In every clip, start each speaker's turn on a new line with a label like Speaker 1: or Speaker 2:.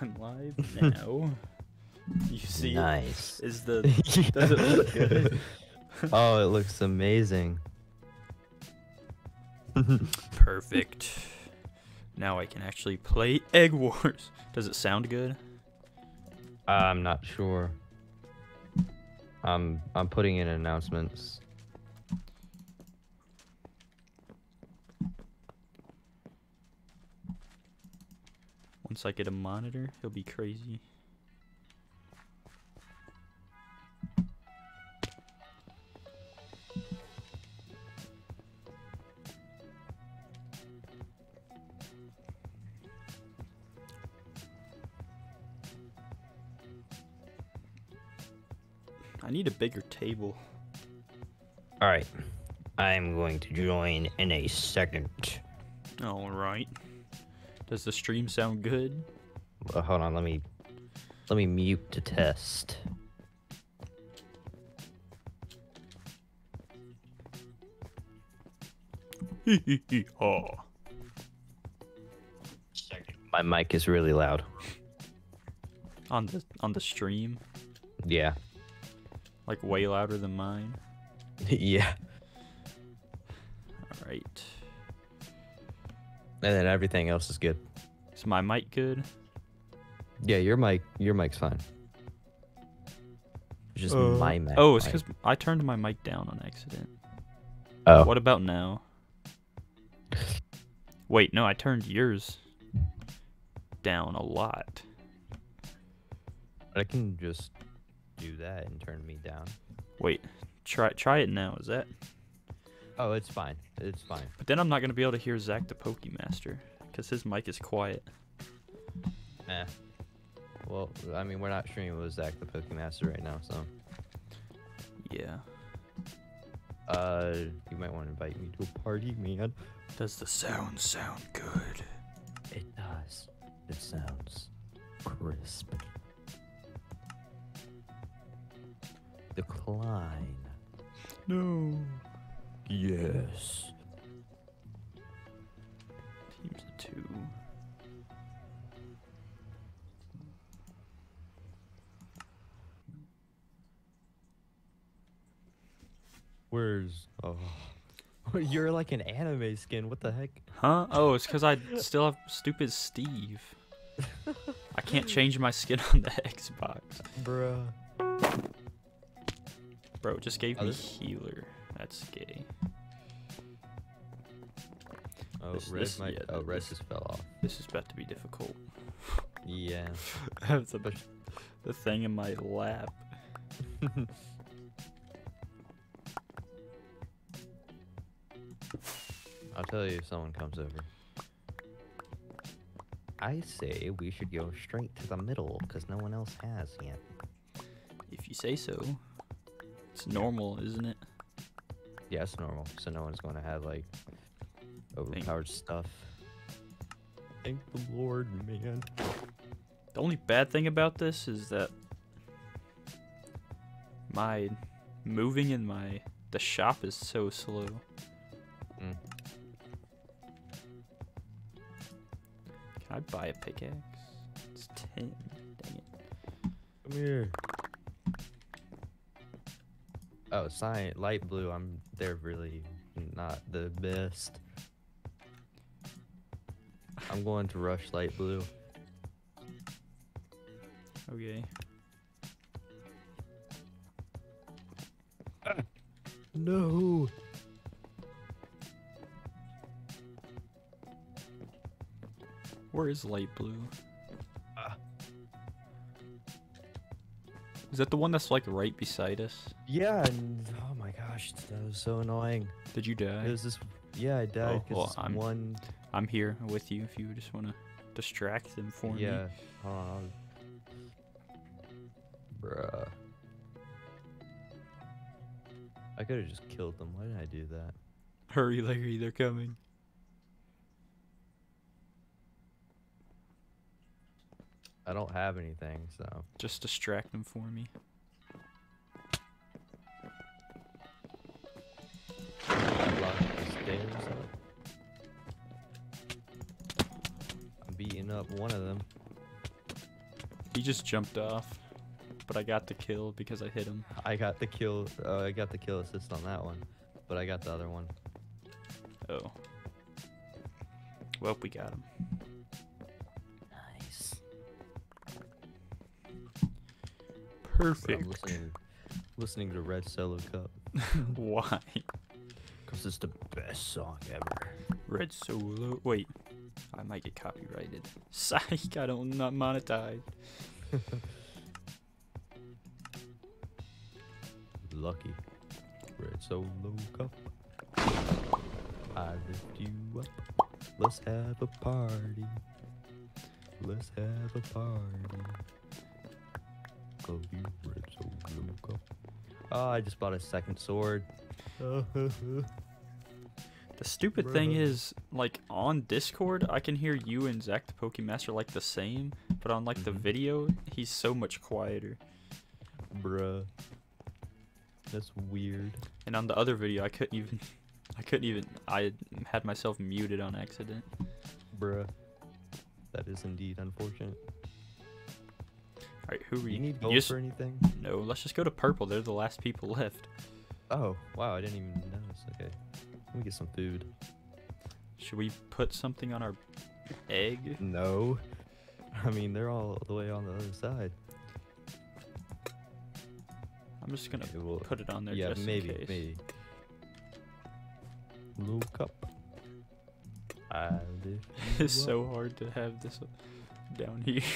Speaker 1: I'm live now. You see.
Speaker 2: Nice.
Speaker 1: is the does it look good?
Speaker 2: oh, it looks amazing.
Speaker 1: Perfect. Now I can actually play Egg Wars. Does it sound good?
Speaker 2: I'm not sure. I'm I'm putting in announcements.
Speaker 1: Once I get a monitor, he'll be crazy. I need a bigger table.
Speaker 2: All right. I'm going to join in a second.
Speaker 1: All right. Does the stream sound good?
Speaker 2: Well, hold on, let me let me mute to test.
Speaker 1: oh.
Speaker 2: My mic is really loud.
Speaker 1: On the on the stream,
Speaker 2: Yeah.
Speaker 1: like way louder than mine.
Speaker 2: yeah. And then everything else is good.
Speaker 1: Is my mic good?
Speaker 2: Yeah, your mic your mic's fine. It's just
Speaker 1: Uh,
Speaker 2: my mic.
Speaker 1: Oh, it's because I turned my mic down on accident.
Speaker 2: Oh.
Speaker 1: What about now? Wait, no, I turned yours down a lot.
Speaker 2: I can just do that and turn me down.
Speaker 1: Wait, try try it now. Is that?
Speaker 2: Oh, it's fine. It's fine.
Speaker 1: But then I'm not gonna be able to hear Zach the Pokemaster because his mic is quiet.
Speaker 2: Eh. Well, I mean, we're not streaming with Zach the Pokemaster right now, so
Speaker 1: Yeah.
Speaker 2: uh, you might want to invite me to a party, man.
Speaker 1: Does the sound sound good?
Speaker 2: It does. It sounds crisp. Decline.
Speaker 1: No.
Speaker 2: Yes.
Speaker 1: Teams of two.
Speaker 2: Where's? Oh. You're like an anime skin. What the heck?
Speaker 1: Huh? Oh, it's because I still have stupid Steve. I can't change my skin on the Xbox.
Speaker 2: Bruh.
Speaker 1: Bro, just gave
Speaker 2: Oh,
Speaker 1: me
Speaker 2: this-
Speaker 1: healer. That's gay.
Speaker 2: Oh,
Speaker 1: This-
Speaker 2: red
Speaker 1: this-
Speaker 2: might.
Speaker 1: yeah,
Speaker 2: oh, red
Speaker 1: this-
Speaker 2: just fell off.
Speaker 1: This is about to be difficult.
Speaker 2: Yeah.
Speaker 1: I have the, the thing in my lap.
Speaker 2: I'll tell you if someone comes over. I say we should go straight to the middle because no one else has yet.
Speaker 1: If you say so. It's normal, isn't it?
Speaker 2: Yeah, it's normal. So no one's going to have like overpowered stuff. Thank the Lord, man.
Speaker 1: The only bad thing about this is that my moving in my the shop is so slow.
Speaker 2: Mm.
Speaker 1: Can I buy a pickaxe? It's ten. Dang it.
Speaker 2: Come here. Oh, sign light blue. I'm. They're really not the best. I'm going to rush light blue.
Speaker 1: Okay.
Speaker 2: No.
Speaker 1: Where is light blue? Is that the one that's like right beside us?
Speaker 2: Yeah, and oh my gosh, that was so annoying.
Speaker 1: Did you die?
Speaker 2: It was this. Yeah, I died
Speaker 1: Oh, well, I'm-
Speaker 2: one.
Speaker 1: I'm here with you if you just want to distract them for me.
Speaker 2: Yeah. Hold on. I'll- Bruh. I could have just killed them. Why did I do that?
Speaker 1: Hurry, Larry, they're coming.
Speaker 2: I don't have anything, so.
Speaker 1: Just distract them for me.
Speaker 2: I locked the stairs up. I'm beating up one of them.
Speaker 1: He just jumped off, but I got the kill because I hit him.
Speaker 2: I got the kill. Uh, I got the kill assist on that one, but I got the other one.
Speaker 1: Oh. Well, we got him. Perfect.
Speaker 2: I'm listening, listening to Red Solo Cup
Speaker 1: Why?
Speaker 2: because it's the best song ever.
Speaker 1: Red Solo. Wait. I might get copyrighted. Psych, I don't not monetize.
Speaker 2: Lucky. Red Solo Cup. I lift you up. Let's have a party. Let's have a party. Red Cup. Oh, I just bought a second sword.
Speaker 1: The stupid thing is, like on Discord, I can hear you and Zach the Pokemaster like the same, but on like the
Speaker 2: Mhm.
Speaker 1: video, he's so much quieter.
Speaker 2: Bruh. That's weird.
Speaker 1: And on the other video, I couldn't even, I couldn't even, I had myself muted on accident.
Speaker 2: Bruh. That is indeed unfortunate.
Speaker 1: All right, who are
Speaker 2: Do
Speaker 1: you?
Speaker 2: you need
Speaker 1: you
Speaker 2: gold
Speaker 1: just-
Speaker 2: for anything?
Speaker 1: no, let's just go to purple. They're the last people left.
Speaker 2: Oh, wow, I didn't even notice. Okay. Let me get some food.
Speaker 1: Should we put something on our egg?
Speaker 2: No. I mean, they're all the way on the other side.
Speaker 1: I'm just gonna
Speaker 2: Okay, well,
Speaker 1: put it on there
Speaker 2: yeah,
Speaker 1: just
Speaker 2: maybe,
Speaker 1: in case.
Speaker 2: maybe. Look up. I lift
Speaker 1: it's so hard to have this down here.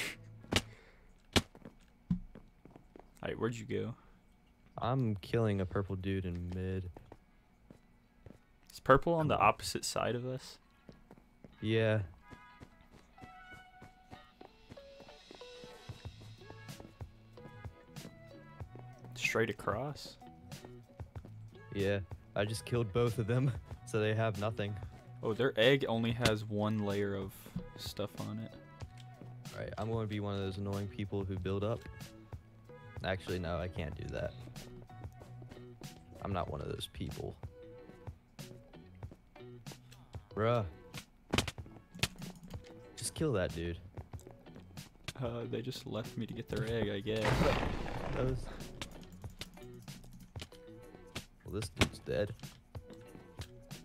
Speaker 1: Alright, where'd you go?
Speaker 2: I'm killing a purple dude in mid.
Speaker 1: Is purple on the opposite side of us?
Speaker 2: Yeah.
Speaker 1: Straight across?
Speaker 2: Yeah. I just killed both of them, so they have nothing.
Speaker 1: Oh, their egg only has one layer of stuff on it.
Speaker 2: Alright, I'm going to be one of those annoying people who build up. Actually, no, I can't do that. I'm not one of those people. Bruh. Just kill that dude.
Speaker 1: Uh, they just left me to get their egg, I guess.
Speaker 2: That was... Well, this dude's dead.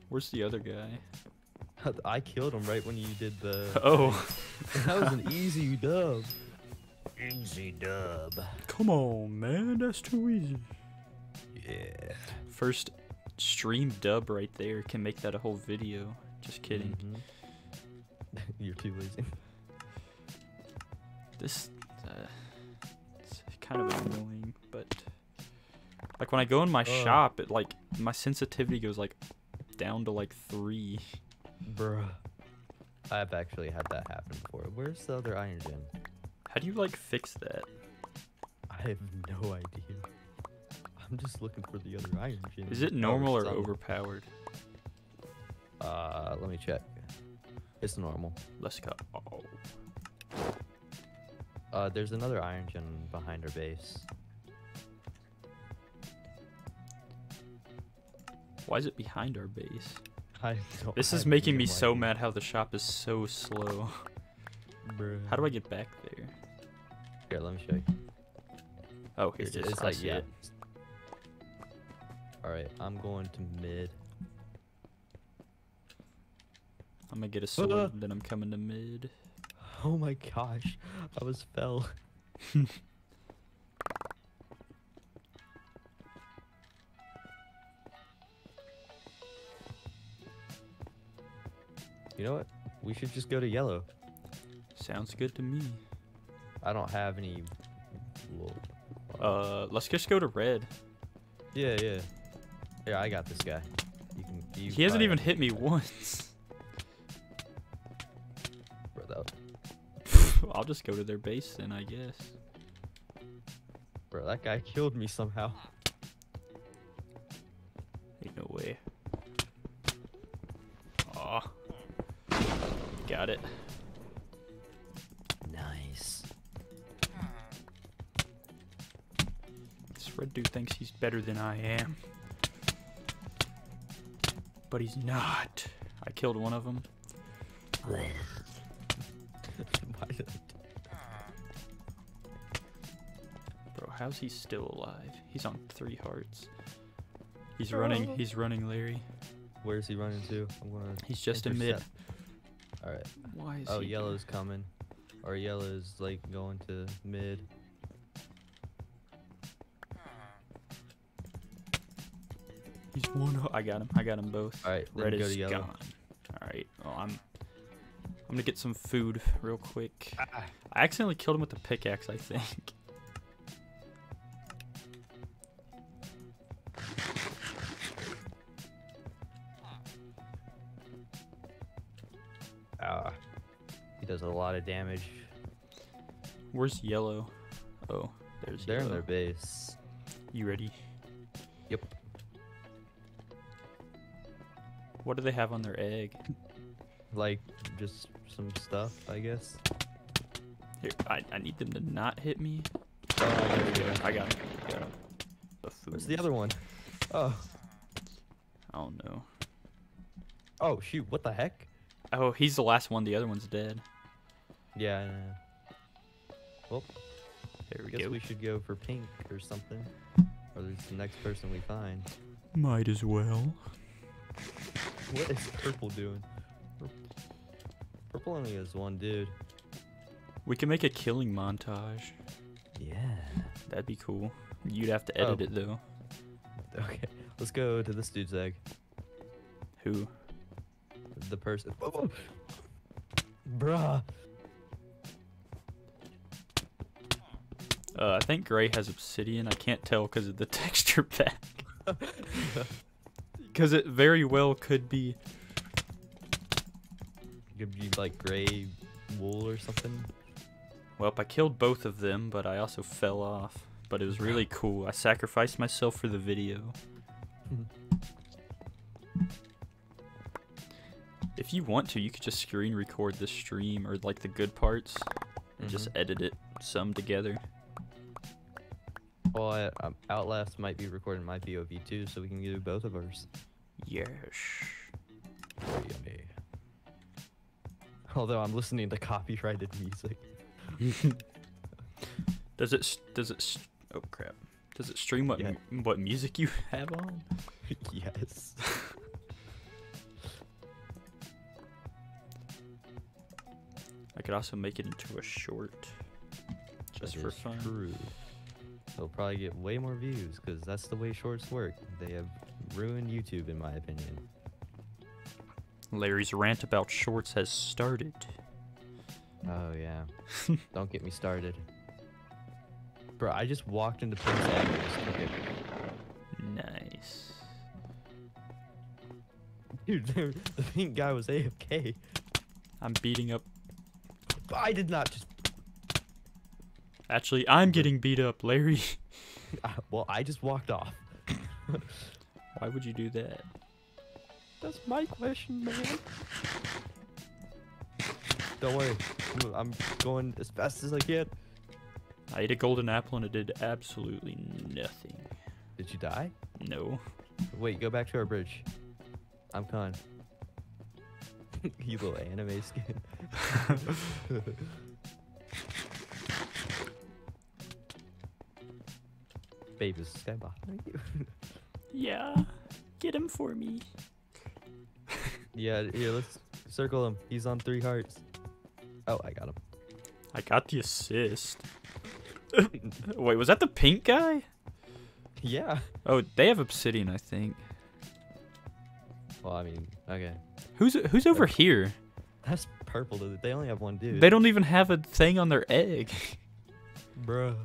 Speaker 1: Where's the other guy?
Speaker 2: I killed him right when you did the...
Speaker 1: Oh,
Speaker 2: that was an easy dub. Easy dub.
Speaker 1: come on, man. That's too easy.
Speaker 2: Yeah.
Speaker 1: First stream dub right there can make that a whole video. Just kidding.
Speaker 2: Mhm. You're too lazy.
Speaker 1: This uh, it's kind of annoying, but like when I go in my
Speaker 2: Uh.
Speaker 1: shop, it like my sensitivity goes like down to like three.
Speaker 2: Bruh. I've actually had that happen before. Where's the other iron gen?
Speaker 1: How do you like fix that?
Speaker 2: I have no idea. I'm just looking for the other iron gen.
Speaker 1: Is it
Speaker 2: Oh,
Speaker 1: normal or overpowered?
Speaker 2: Uh, let me check. It's normal.
Speaker 1: Let's go. Oh.
Speaker 2: Uh, there's another iron gen behind our base.
Speaker 1: Why is it behind our base?
Speaker 2: I don't
Speaker 1: This is making me so mad how the shop is so slow.
Speaker 2: Bruh.
Speaker 1: How do I get back there?
Speaker 2: Here, let me show you.
Speaker 1: Oh, here
Speaker 2: It's,
Speaker 1: it is.
Speaker 2: it's
Speaker 1: I
Speaker 2: like
Speaker 1: see
Speaker 2: yeah.
Speaker 1: it.
Speaker 2: All right, I'm going to mid.
Speaker 1: I'm gonna get a sword,
Speaker 2: Uh.
Speaker 1: then I'm coming to mid.
Speaker 2: Oh my gosh, I was fell. you know what? We should just go to yellow.
Speaker 1: Sounds good to me.
Speaker 2: I don't have any.
Speaker 1: Uh, let's just go to red.
Speaker 2: yeah, yeah. Yeah, I got this guy. You can. You
Speaker 1: He hasn't even hit me once.
Speaker 2: Bro, that,
Speaker 1: I'll just go to their base then, I guess.
Speaker 2: bro, that guy killed me somehow.
Speaker 1: Better than I am. But he's not. I killed one of them.
Speaker 2: Why did I do-
Speaker 1: how's he still alive? He's on three hearts. He's running. He's running, Larry.
Speaker 2: Where's he running to? I'm gonna.
Speaker 1: He's just in mid.
Speaker 2: All right.
Speaker 1: Why is
Speaker 2: Oh,
Speaker 1: he?
Speaker 2: yellow's coming, or yellow's like going to mid.
Speaker 1: He's one. I got him. I got them both.
Speaker 2: All right, then
Speaker 1: Red
Speaker 2: go
Speaker 1: is
Speaker 2: to yellow.
Speaker 1: gone. All right. Well, I'm. I'm gonna get some food real quick.
Speaker 2: Ah,
Speaker 1: I accidentally killed him with the pickaxe. I think.
Speaker 2: ah. He does a lot of damage.
Speaker 1: Where's yellow? Oh, there's
Speaker 2: They're in their base.
Speaker 1: You ready?
Speaker 2: Yep.
Speaker 1: What do they have on their egg?
Speaker 2: Like just some stuff, I guess.
Speaker 1: Here, I, I need them to not hit me.
Speaker 2: Oh, I got you.
Speaker 1: I got him. Got him.
Speaker 2: Where's the other one? Oh,
Speaker 1: I don't know.
Speaker 2: oh shoot! What the heck?
Speaker 1: Oh, he's the last one. The other one's dead.
Speaker 2: Yeah. Well,
Speaker 1: There we
Speaker 2: guess
Speaker 1: go.
Speaker 2: we should go for pink or something. Or there's the next person we find.
Speaker 1: Might as well.
Speaker 2: What is purple doing? Purple only has one dude.
Speaker 1: We can make a killing montage.
Speaker 2: Yeah.
Speaker 1: That'd be cool. You'd have to edit
Speaker 2: Oh.
Speaker 1: it though.
Speaker 2: Okay. Let's go to this dude's egg.
Speaker 1: Who?
Speaker 2: The person. Bruh.
Speaker 1: Uh, I think Gray has obsidian. I can't tell because of the texture pack. Because it very well could be.
Speaker 2: Could be like gray wool or something.
Speaker 1: Well, I killed both of them, but I also fell off. But it was really cool. I sacrificed myself for the video. Mm-hmm. If you want to, you could just screen record the stream or like the good parts and just mm-hmm. edit it some together.
Speaker 2: Well, I, um, Outlast might be recording my POV too, so we can do both of ours.
Speaker 1: Yes.
Speaker 2: Yummy. Although I'm listening to copyrighted music.
Speaker 1: Does it? Does it? Oh crap! Does it stream what
Speaker 2: Yeah.
Speaker 1: what music you have on?
Speaker 2: yes.
Speaker 1: I could also make it into a short, just
Speaker 2: That
Speaker 1: for fun.
Speaker 2: True. They'll probably get way more views because that's the way shorts work. They have ruined YouTube, in my opinion.
Speaker 1: Larry's rant about shorts has started.
Speaker 2: Oh yeah. Don't get me started. Bro, I just walked into Prince Ave and took it.
Speaker 1: Nice.
Speaker 2: Dude, the pink guy was AFK.
Speaker 1: I'm beating up.
Speaker 2: I did not just.
Speaker 1: Actually, I'm getting beat up, Larry.
Speaker 2: Uh, well, I just walked off.
Speaker 1: Why would you do that?
Speaker 2: That's my question, man. Don't worry, I'm, I'm going as fast as I can.
Speaker 1: I ate a golden apple and it did absolutely nothing.
Speaker 2: Did you die?
Speaker 1: No.
Speaker 2: Wait, go back to our bridge. I'm con. you little anime skin. Is this guy you?
Speaker 1: Yeah. Get him for me.
Speaker 2: yeah, here, let's circle him. He's on three hearts. Oh, I got him.
Speaker 1: I got the assist. Wait, was that the pink guy?
Speaker 2: Yeah.
Speaker 1: Oh, they have obsidian, I think.
Speaker 2: Well, I mean, okay.
Speaker 1: Who's who's over here?
Speaker 2: That's purple. dude. They only have one dude.
Speaker 1: They don't even have a thing on their egg.
Speaker 2: Bruh.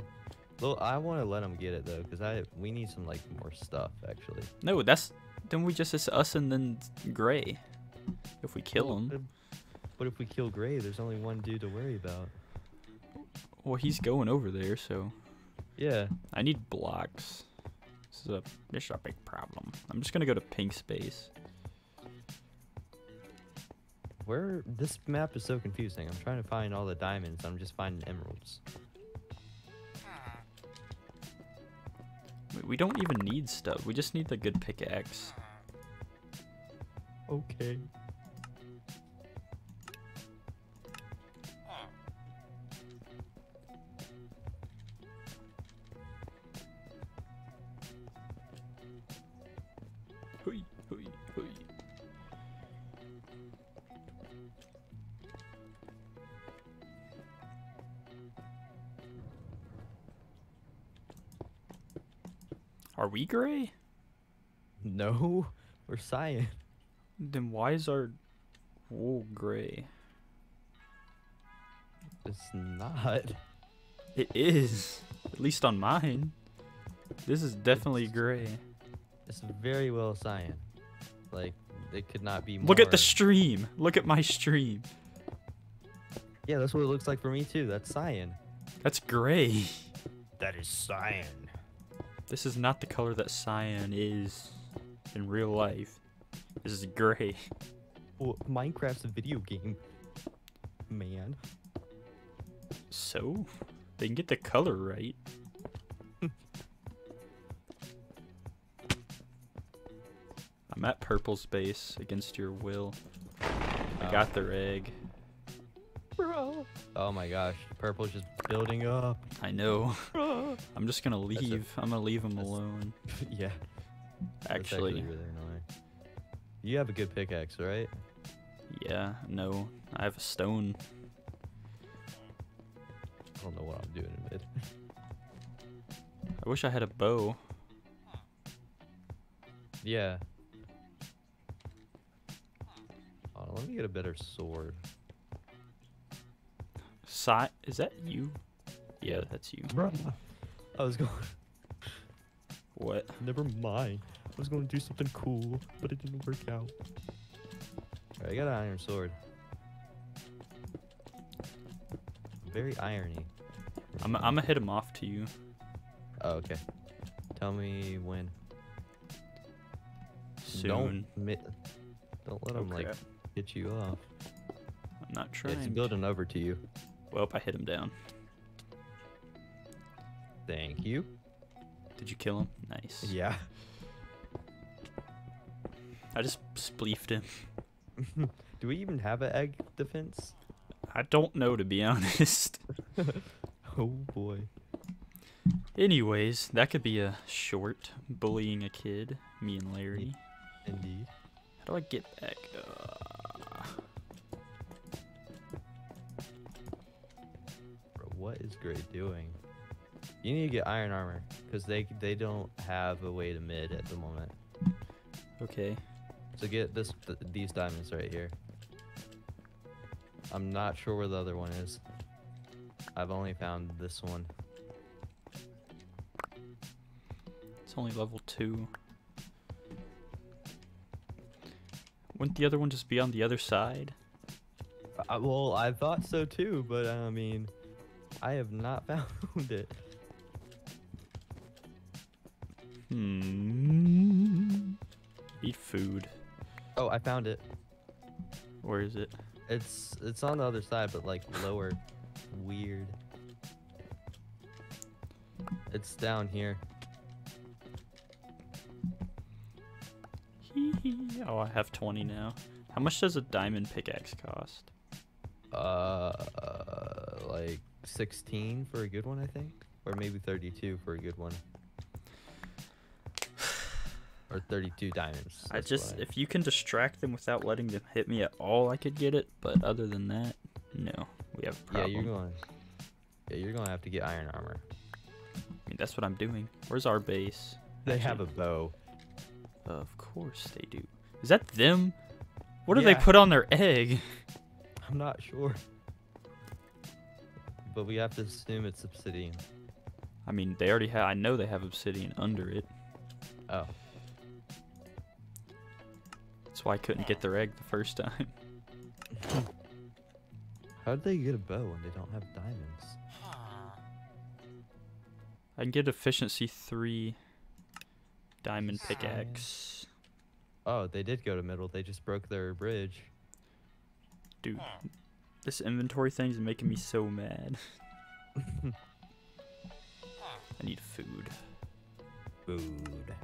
Speaker 2: Well, I want to let them get it though, cause I we need some like more stuff actually.
Speaker 1: no, that's then we just it's us and then Gray. If we kill
Speaker 2: Well,
Speaker 1: him,
Speaker 2: But if we kill Gray, there's only one dude to worry about.
Speaker 1: well, he's going over there, so
Speaker 2: Yeah.
Speaker 1: I need blocks. This is a this is a big problem. I'm just gonna go to pink space.
Speaker 2: Where this map is so confusing. I'm trying to find all the diamonds. I'm just finding emeralds.
Speaker 1: We don't even need stuff. We just need the good pickaxe.
Speaker 2: Okay.
Speaker 1: We gray?
Speaker 2: No, we're cyan.
Speaker 1: Then why is our wool gray?
Speaker 2: It's not.
Speaker 1: It is. At least on mine. This is definitely
Speaker 2: It's-
Speaker 1: gray.
Speaker 2: It's very well cyan. Like it could not be more.
Speaker 1: Look at the stream. Look at my stream.
Speaker 2: yeah, that's what it looks like for me too. That's cyan.
Speaker 1: That's gray.
Speaker 2: That is cyan.
Speaker 1: This is not the color that cyan is in real life. This is gray.
Speaker 2: Well, Minecraft's a video game. Man.
Speaker 1: So, they can get the color right. I'm at purple's base against your will. I
Speaker 2: Oh.
Speaker 1: got their egg.
Speaker 2: Bro. Oh my gosh, purple's just building up.
Speaker 1: I know. I'm just gonna leave. I'm gonna leave
Speaker 2: him
Speaker 1: alone.
Speaker 2: yeah. that's
Speaker 1: Actually,
Speaker 2: really annoying. You have a good pickaxe, right?
Speaker 1: yeah, no. I have a stone.
Speaker 2: I don't know what I'm doing in mid.
Speaker 1: I wish I had a bow.
Speaker 2: yeah. On, let me get a better sword.
Speaker 1: Si is that you? Yeah, that's you.
Speaker 2: Bro. I was going.
Speaker 1: What?
Speaker 2: Never mind. I was going to do something cool, but it didn't work out. Alright, I got an iron sword. Very irony.
Speaker 1: I'm I'm gonna hit him off to you.
Speaker 2: Oh, okay. Tell me when.
Speaker 1: Soon.
Speaker 2: Don't Don't let him like
Speaker 1: crap.
Speaker 2: hit you off.
Speaker 1: I'm not
Speaker 2: Yeah, he's
Speaker 1: trying.
Speaker 2: building over to you.
Speaker 1: well, I hit him down.
Speaker 2: Thank you.
Speaker 1: Did you kill him? Nice.
Speaker 2: Yeah.
Speaker 1: I just spleefed him.
Speaker 2: Do we even have an egg defense?
Speaker 1: I don't know to be honest.
Speaker 2: Oh boy.
Speaker 1: Anyways, that could be a short bullying a kid. Me and Larry.
Speaker 2: Indeed.
Speaker 1: How do I get back? Uh,
Speaker 2: Bro, what is Gray doing? You need to get iron armor because they they don't have a way to mid at the moment.
Speaker 1: okay.
Speaker 2: So get this th- these diamonds right here. I'm not sure where the other one is. I've only found this one.
Speaker 1: It's only level two. Wouldn't the other one just be on the other side?
Speaker 2: Well, I thought so too, but I mean, I have not found it.
Speaker 1: Hmm. Eat food.
Speaker 2: Oh, I found it.
Speaker 1: Where is it?
Speaker 2: It's it's on the other side, but like lower. Weird. It's down here.
Speaker 1: oh, I have 20 now. How much does a diamond pickaxe cost?
Speaker 2: Uh, like 16 for a good one, I think, or maybe 32 for a good one. Or 32 diamonds.
Speaker 1: I just,
Speaker 2: what
Speaker 1: if you can distract them without letting them hit me at all, I could get it. But other than that, no. We have a
Speaker 2: yeah, you're going. Yeah, you're gonna have to get iron armor.
Speaker 1: I mean, that's what I'm doing. Where's our base?
Speaker 2: They have a bow.
Speaker 1: Of course they do. Is that them? What do they put on their egg?
Speaker 2: I'm not sure. But we have to assume it's obsidian.
Speaker 1: I mean, they already have. I know they have obsidian under it.
Speaker 2: Oh,
Speaker 1: That's why I couldn't get their egg the first time.
Speaker 2: how did they get a bow when they don't have diamonds?
Speaker 1: I can get efficiency three diamond pickaxe.
Speaker 2: Oh, they did go to middle. They just broke their bridge.
Speaker 1: Dude, this inventory thing is making me so mad. I need food.
Speaker 2: Food.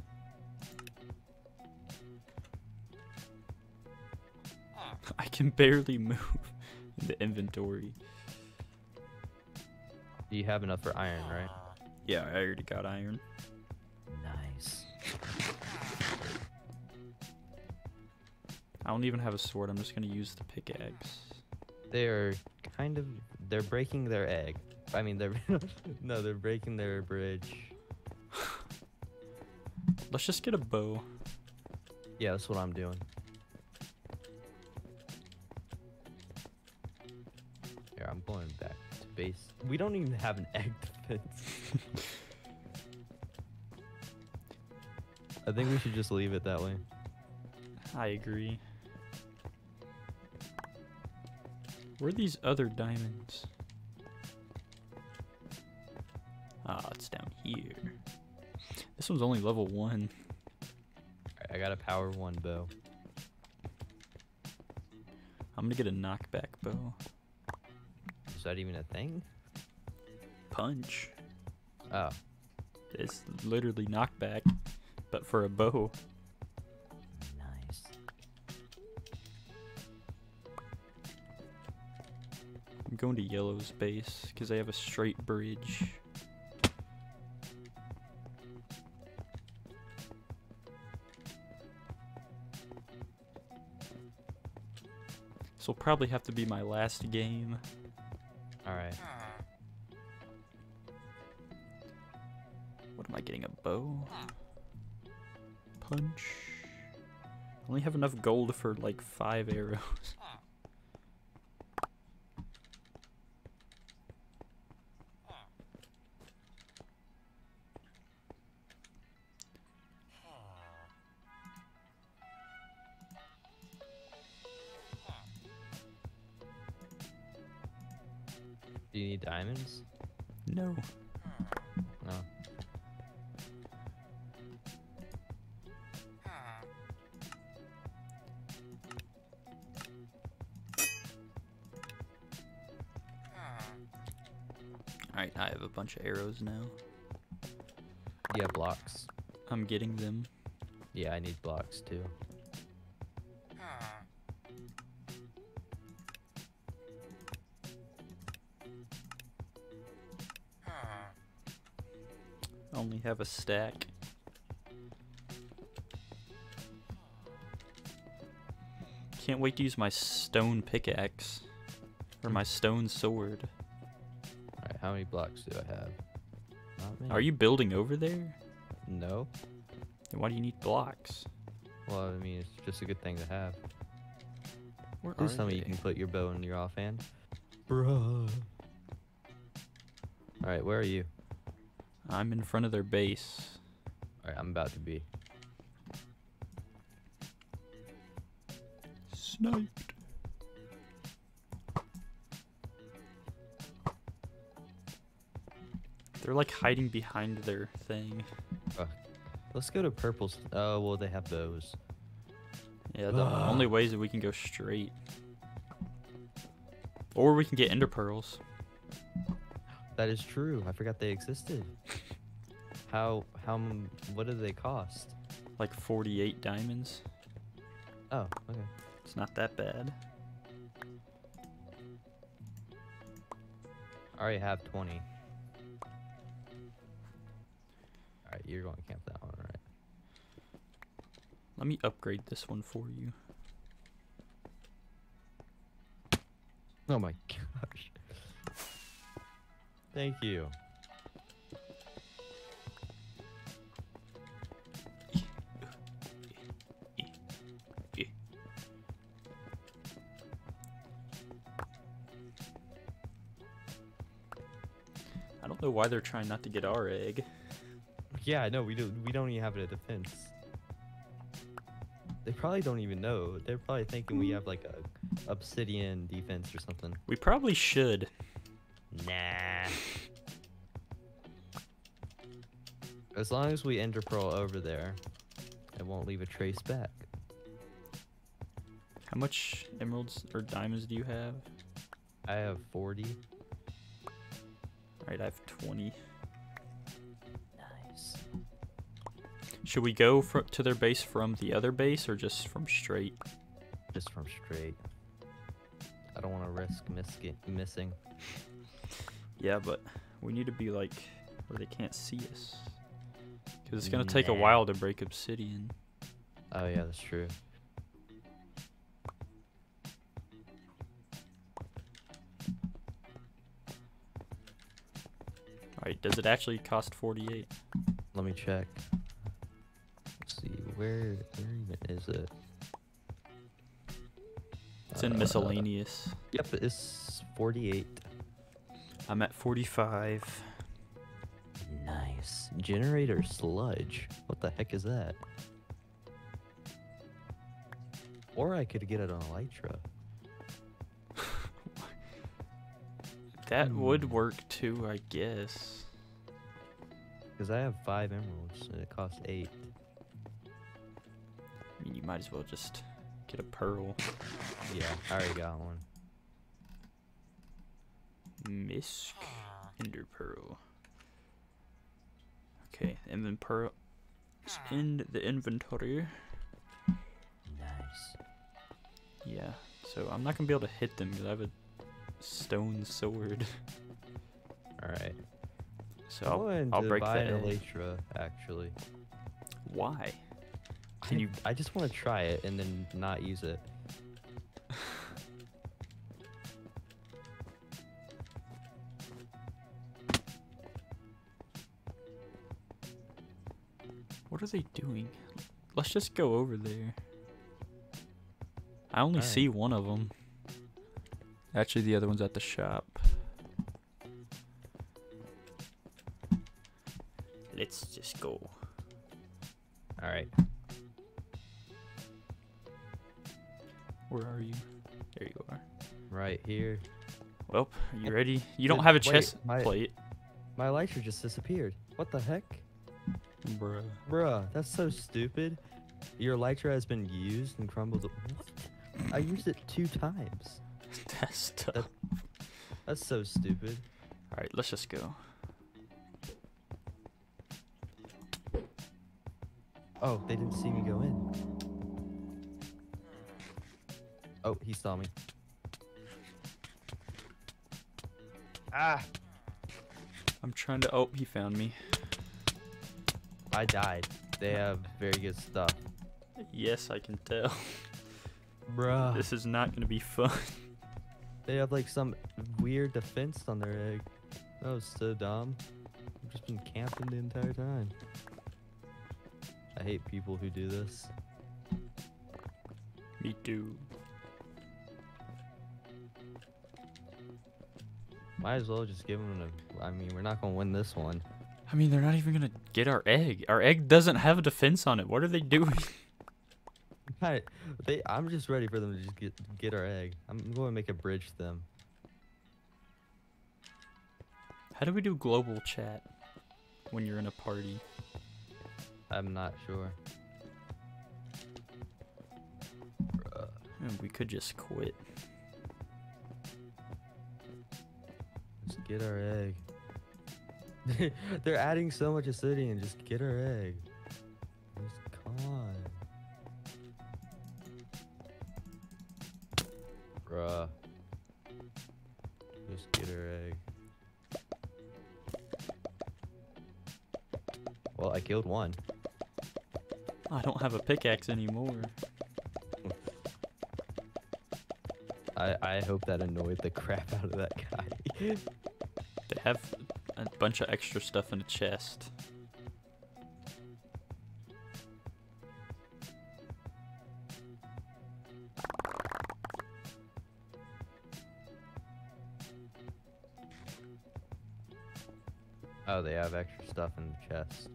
Speaker 1: I can barely move in the inventory.
Speaker 2: You have enough for iron, right?
Speaker 1: Yeah, I already got iron.
Speaker 2: Nice.
Speaker 1: I don't even have a sword. I'm just gonna use the pickaxe.
Speaker 2: They're kind of they're breaking their egg. I mean, they're no, they're breaking their bridge.
Speaker 1: Let's just get a bow.
Speaker 2: Yeah, that's what I'm doing. Here, I'm going back to base. We don't even have an egg defense. I think we should just leave it that way.
Speaker 1: I agree. Where are these other diamonds? Ah, it's down here. This one's only level one.
Speaker 2: Alright, I got a power one bow.
Speaker 1: I'm gonna get a knockback bow.
Speaker 2: Is that even a thing?
Speaker 1: Punch.
Speaker 2: Oh,
Speaker 1: It's literally knockback, but for a bow.
Speaker 2: nice.
Speaker 1: I'm going to Yellow's base because they have a straight bridge. This will probably have to be my last game.
Speaker 2: Alright.
Speaker 1: What am I getting? A bow? Punch. I only have enough gold for like five arrows. I have a bunch of arrows now.
Speaker 2: You have blocks?
Speaker 1: I'm getting them.
Speaker 2: Yeah, I need blocks too.
Speaker 1: Only have a stack. Can't wait to use my stone pickaxe. Or my stone sword.
Speaker 2: How many blocks do I have? Not many.
Speaker 1: Are you building over there?
Speaker 2: No.
Speaker 1: Then why do you need blocks?
Speaker 2: Well, I mean, it's just a good thing to have.
Speaker 1: Where
Speaker 2: Please tell me you can put your bow in your offhand. Bruh. Alright, where are you?
Speaker 1: I'm in front of their base.
Speaker 2: Alright, I'm about to be.
Speaker 1: Sniped. They're like hiding behind their thing.
Speaker 2: Let's go to purple's. Oh, well, they have those.
Speaker 1: Yeah, the
Speaker 2: Ugh.
Speaker 1: only ways that we can go straight. Or we can get ender pearls.
Speaker 2: That is true. I forgot they existed. How, how, what do they cost?
Speaker 1: Like 48 diamonds.
Speaker 2: Oh, okay.
Speaker 1: It's not that bad.
Speaker 2: I already have 20. You're going to camp that one, right?
Speaker 1: Let me upgrade this one for you.
Speaker 2: Oh my gosh. Thank you.
Speaker 1: I don't know why they're trying not to get our egg.
Speaker 2: Yeah, no. We don't. We don't even have a defense. They probably don't even know. They're probably thinking we hmm. have like a obsidian defense or something.
Speaker 1: We probably should.
Speaker 2: Nah. As long as we ender pearl over there, it won't leave a trace back.
Speaker 1: How much emeralds or diamonds do you have?
Speaker 2: I have 40.
Speaker 1: Alright, I have 20. Should we go fro- to their base from the other base or just from straight?
Speaker 2: Just from straight. I don't want to risk miss- missing.
Speaker 1: Yeah, but we need to be like where they can't see us. Because it's going to take a while to break obsidian.
Speaker 2: Oh yeah, that's true.
Speaker 1: Alright, does it actually cost 48?
Speaker 2: Let me check. Where, where even is it?
Speaker 1: It's in
Speaker 2: Uh,
Speaker 1: miscellaneous.
Speaker 2: Yep, it's 48.
Speaker 1: I'm at 45.
Speaker 2: Nice. Generator sludge. What the heck is that? Or I could get it on Elytra.
Speaker 1: That would
Speaker 2: Hmm.
Speaker 1: work too, I guess.
Speaker 2: Because I have five emeralds and it costs eight.
Speaker 1: Mean, you might as well just get a pearl.
Speaker 2: Yeah, I already got one.
Speaker 1: Misk Ender Pearl. Okay, and then pearl in the inventory.
Speaker 2: Nice.
Speaker 1: Yeah, so I'm not gonna be able to hit them because I have a stone sword.
Speaker 2: Alright.
Speaker 1: So I'll, I'll break
Speaker 2: an. Elytra, actually.
Speaker 1: Why? Can
Speaker 2: I-
Speaker 1: you-
Speaker 2: I just want to try it and then not use it.
Speaker 1: What are they doing? Let's just go over there. I only
Speaker 2: Alright.
Speaker 1: see one of them. Actually, the other one's at the shop.
Speaker 2: Right here.
Speaker 1: Well, are you ready? You don't have a
Speaker 2: wait,
Speaker 1: chest
Speaker 2: my-
Speaker 1: plate.
Speaker 2: My Elytra just disappeared. What the heck?
Speaker 1: Bruh.
Speaker 2: Bruh, that's so stupid. Your Elytra has been used and crumbled. What? I used it two times.
Speaker 1: That's tough.
Speaker 2: That's so stupid.
Speaker 1: Alright, let's just go.
Speaker 2: Oh, they didn't see me go in. Oh, he saw me. Ah!
Speaker 1: I'm trying to. Oh, he found me.
Speaker 2: I died. They have very good stuff.
Speaker 1: Yes, I can tell.
Speaker 2: Bruh.
Speaker 1: This is not gonna be fun.
Speaker 2: They have like some weird defense on their egg. That was so dumb. I've just been camping the entire time. I hate people who do this.
Speaker 1: Me too.
Speaker 2: Might as well just give them a. I mean, we're not gonna win this one.
Speaker 1: I mean, they're not even gonna get our egg. Our egg doesn't have a defense on it. What are they doing?
Speaker 2: Hi, they. I'm just ready for them to just get get our egg. I'm going to make a bridge to them.
Speaker 1: How do we do global chat when you're in a party?
Speaker 2: I'm not sure. Bruh.
Speaker 1: And we could just quit.
Speaker 2: Get our egg. They're adding so much acidity and just get our egg. Just come on. Bruh. Just get our egg. Well, I killed one.
Speaker 1: I don't have a pickaxe anymore.
Speaker 2: I, I hope that annoyed the crap out of that guy.
Speaker 1: They have a bunch of extra stuff in the chest.
Speaker 2: oh, they have extra stuff in the chest.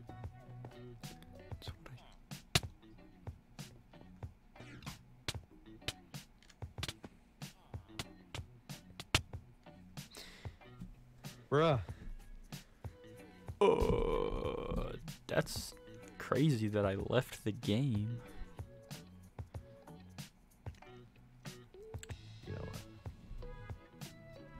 Speaker 1: That I left the game.